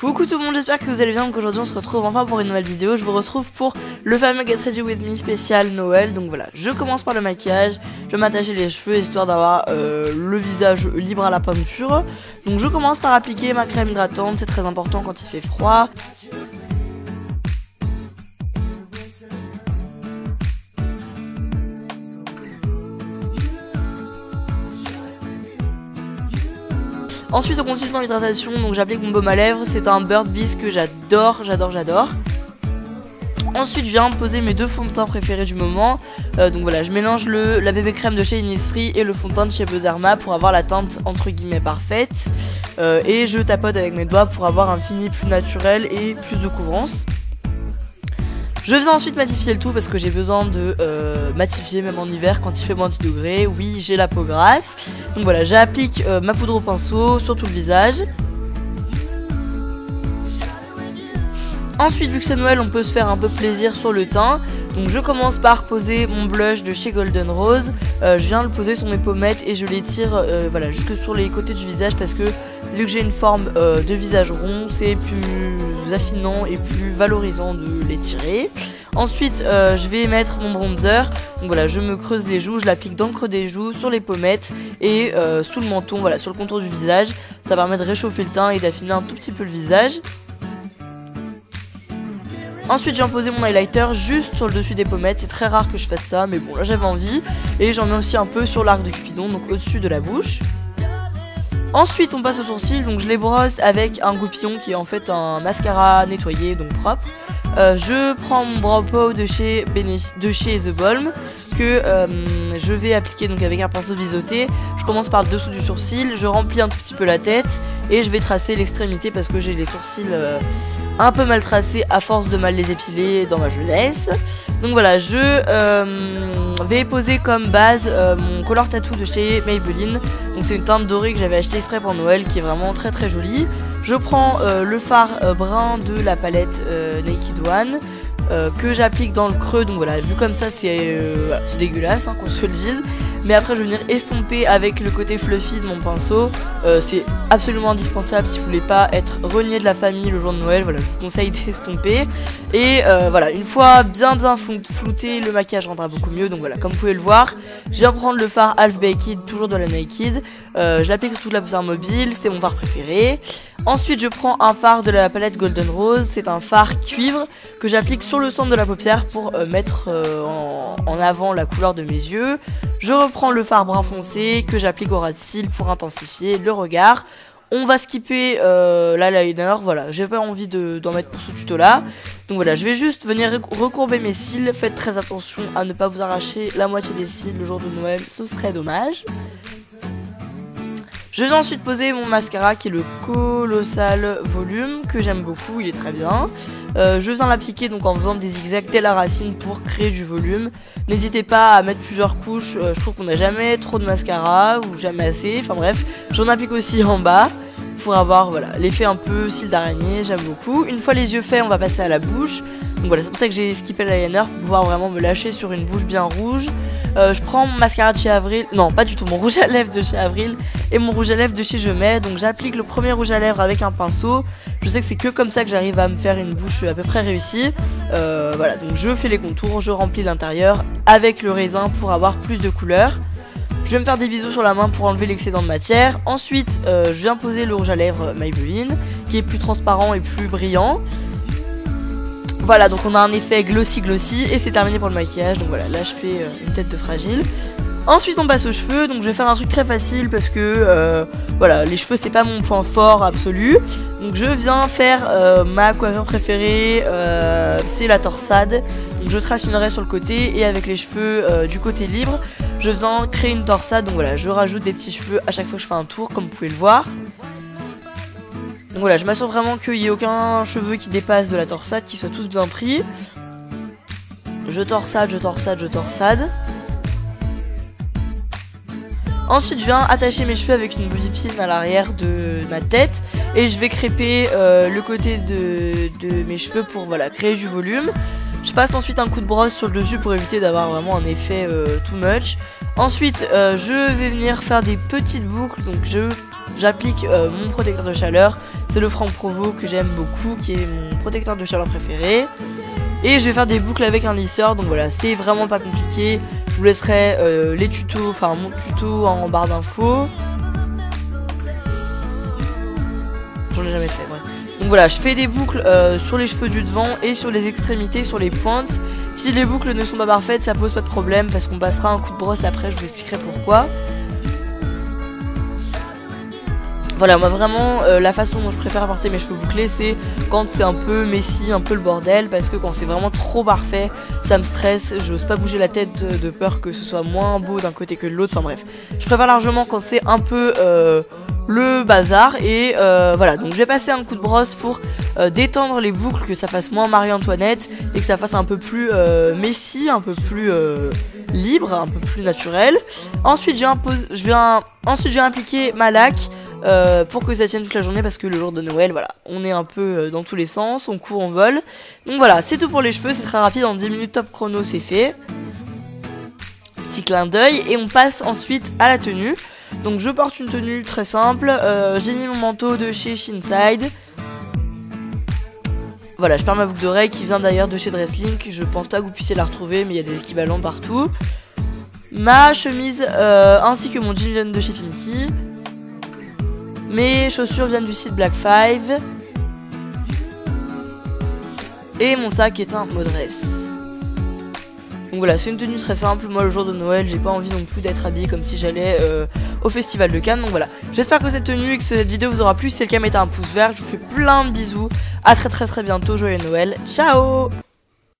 Coucou tout le monde, j'espère que vous allez bien. Donc aujourd'hui on se retrouve enfin pour une nouvelle vidéo. Je vous retrouve pour le fameux Get Ready With Me spécial Noël. Donc voilà, je commence par le maquillage. Je vais m'attacher les cheveux histoire d'avoir euh, le visage libre à la peinture. Donc je commence par appliquer ma crème hydratante, c'est très important quand il fait froid. Ensuite, on continue dans l'hydratation. Donc, j'applique mon baume à lèvres. C'est un Bird Bees que j'adore, j'adore, j'adore. Ensuite, je viens poser mes deux fonds de teint préférés du moment. Euh, donc voilà, je mélange le, la bébé crème de chez Innisfree et le fond de teint de chez Bioderma pour avoir la teinte entre guillemets parfaite. Euh, et je tapote avec mes doigts pour avoir un fini plus naturel et plus de couvrance. Je viens ensuite matifier le tout parce que j'ai besoin de euh, matifier même en hiver quand il fait moins 10 degrés. Oui, j'ai la peau grasse. Donc voilà, j'applique euh, ma poudre au pinceau sur tout le visage. Ensuite, vu que c'est Noël, on peut se faire un peu plaisir sur le teint. Donc je commence par poser mon blush de chez Golden Rose. Euh, je viens le poser sur mes pommettes et je l'étire voilà, jusque sur les côtés du visage parce que vu que j'ai une forme de visage rond, c'est plus affinant et plus valorisant de l'étirer. Ensuite, euh, je vais mettre mon bronzer. Donc voilà, je me creuse les joues, je l'applique dans le creux des joues, sur les pommettes et euh, sous le menton, voilà, sur le contour du visage. Ça permet de réchauffer le teint et d'affiner un tout petit peu le visage. Ensuite, j'ai posé mon highlighter juste sur le dessus des pommettes. C'est très rare que je fasse ça, mais bon, là j'avais envie. Et j'en mets aussi un peu sur l'arc de Cupidon, donc au-dessus de la bouche. Ensuite, on passe aux sourcils. Donc, je les brosse avec un goupillon qui est en fait un mascara nettoyé, donc propre. Euh, je prends mon brow chez, de chez The Balm que euh, je vais appliquer donc avec un pinceau biseauté. Je commence par le dessous du sourcil, je remplis un tout petit peu la tête et je vais tracer l'extrémité parce que j'ai les sourcils euh, un peu mal tracés à force de mal les épiler dans ma jeunesse. Donc voilà, je vais poser comme base mon color tattoo de chez Maybelline. Donc c'est une teinte dorée que j'avais acheté exprès pour Noël qui est vraiment très très jolie. Je prends euh, le euh, brun de la palette euh, Naked One que j'applique dans le creux. Donc voilà, vu comme ça, c'est dégueulasse, hein, qu'on se le dise. Mais après, je vais venir estomper avec le côté fluffy de mon pinceau. c'est absolument indispensable si vous voulez pas être renié de la famille le jour de Noël. Voilà, je vous conseille d'estomper. Et voilà, une fois bien bien flouté, le maquillage rendra beaucoup mieux. Donc voilà, comme vous pouvez le voir, je viens prendre le phare Half Baked, toujours de la Naked. je l'applique sur toute la paupière mobile, c'est mon phare préféré. Ensuite, je prends un phare de la palette Golden Rose. C'est un phare cuivre que j'applique sur le centre de la paupière pour euh, mettre euh, en, avant la couleur de mes yeux. Je reprends le phare brun foncé que j'applique au ras de cils pour intensifier le regard. On va skipper euh, l'eyeliner, voilà, j'ai pas envie d'en mettre pour ce tuto là. Donc voilà, je vais juste venir recourber mes cils, faites très attention à ne pas vous arracher la moitié des cils le jour de Noël, ce serait dommage. Je vais ensuite poser mon mascara qui est le Colossal Volume que j'aime beaucoup, il est très bien. Euh, je viens l'appliquer donc en faisant des zigzags dès la racine pour créer du volume. N'hésitez pas à mettre plusieurs couches, euh, je trouve qu'on n'a jamais trop de mascara ou jamais assez. Enfin bref, j'en applique aussi en bas pour avoir voilà l'effet un peu cils d'araignée, j'aime beaucoup. Une fois les yeux faits, on va passer à la bouche. Donc voilà, c'est pour ça que j'ai skippé l'eyeliner pour pouvoir vraiment me lâcher sur une bouche bien rouge. Euh, je prends mon mascara de chez Avril, non pas du tout, mon rouge à lèvres de chez Avril et mon rouge à lèvres de chez Je Mets. Donc j'applique le premier rouge à lèvres avec un pinceau. Je sais que c'est que comme ça que j'arrive à me faire une bouche à peu près réussie. Euh, voilà, donc je fais les contours, je remplis l'intérieur avec le raisin pour avoir plus de couleurs. Je vais me faire des bisous sur la main pour enlever l'excédent de matière. Ensuite, euh, je viens poser le rouge à lèvres Maybelline qui est plus transparent et plus brillant. Voilà, donc on a un effet glossy glossy et c'est terminé pour le maquillage. Donc voilà, là je fais euh, une tête de fragile. Ensuite on passe aux cheveux, donc je vais faire un truc très facile parce que euh, voilà, les cheveux c'est pas mon point fort absolu. Donc je viens faire euh, ma coiffure préférée, c'est la torsade. Donc je trace une raie sur le côté et avec les cheveux du côté libre, je viens créer une torsade. Donc voilà, je rajoute des petits cheveux à chaque fois que je fais un tour comme vous pouvez le voir. Donc voilà, je m'assure vraiment qu'il n'y ait aucun cheveu qui dépasse de la torsade, qu'ils soient tous bien pris. Je torsade, je torsade, je torsade. Ensuite, je viens attacher mes cheveux avec une bobby pin à l'arrière de ma tête et je vais crêper euh, le côté de, mes cheveux pour voilà créer du volume. Je passe ensuite un coup de brosse sur le dessus pour éviter d'avoir vraiment un effet euh, too much. Ensuite, euh, je vais venir faire des petites boucles. Donc, j'applique mon protecteur de chaleur. C'est le Franck Provo que j'aime beaucoup, qui est mon protecteur de chaleur préféré. Et je vais faire des boucles avec un lisseur. Donc voilà, c'est vraiment pas compliqué. Je vous laisserai les tutos, enfin mon tuto en barre d'infos. J'en ai jamais fait, ouais. Donc voilà, je fais des boucles euh, sur les cheveux du devant et sur les extrémités, sur les pointes. Si les boucles ne sont pas parfaites, ça pose pas de problème parce qu'on passera un coup de brosse après, je vous expliquerai pourquoi. Voilà, moi vraiment, euh, la façon dont je préfère apporter mes cheveux bouclés, c'est quand c'est un peu messy, un peu le bordel, parce que quand c'est vraiment trop parfait, ça me stresse, j'ose pas bouger la tête de, peur que ce soit moins beau d'un côté que de l'autre, enfin bref. Je préfère largement quand c'est un peu... Euh, le bazar et euh, voilà donc je vais passer un coup de brosse pour détendre les boucles que ça fasse moins Marie-Antoinette et que ça fasse un peu plus messi un peu plus libre un peu plus naturel ensuite je vais ensuite je vais impliquer ma laque pour que ça tienne toute la journée parce que le jour de Noël voilà on est un peu dans tous les sens on court on vole donc voilà c'est tout pour les cheveux c'est très rapide en 10 minutes top chrono c'est fait petit clin d'œil et on passe ensuite à la tenue donc je porte une tenue très simple. Euh, j'ai mis mon manteau de chez Shinside. Voilà, je perds ma boucle d'oreille qui vient d'ailleurs de chez Dresslink. Je pense pas que vous puissiez la retrouver, mais il y a des équivalents partout. Ma chemise euh, ainsi que mon jean de chez Pinky. Mes chaussures viennent du site Black 5. Et mon sac est un Modress. Donc voilà, c'est une tenue très simple. Moi, le jour de Noël, j'ai pas envie non plus d'être habillée comme si j'allais euh, au festival de Cannes. Donc voilà, j'espère que cette tenue et que cette vidéo vous aura plu. Si c'est le cas, mettez un pouce vert. Je vous fais plein de bisous. À très très très bientôt. Joyeux Noël. Ciao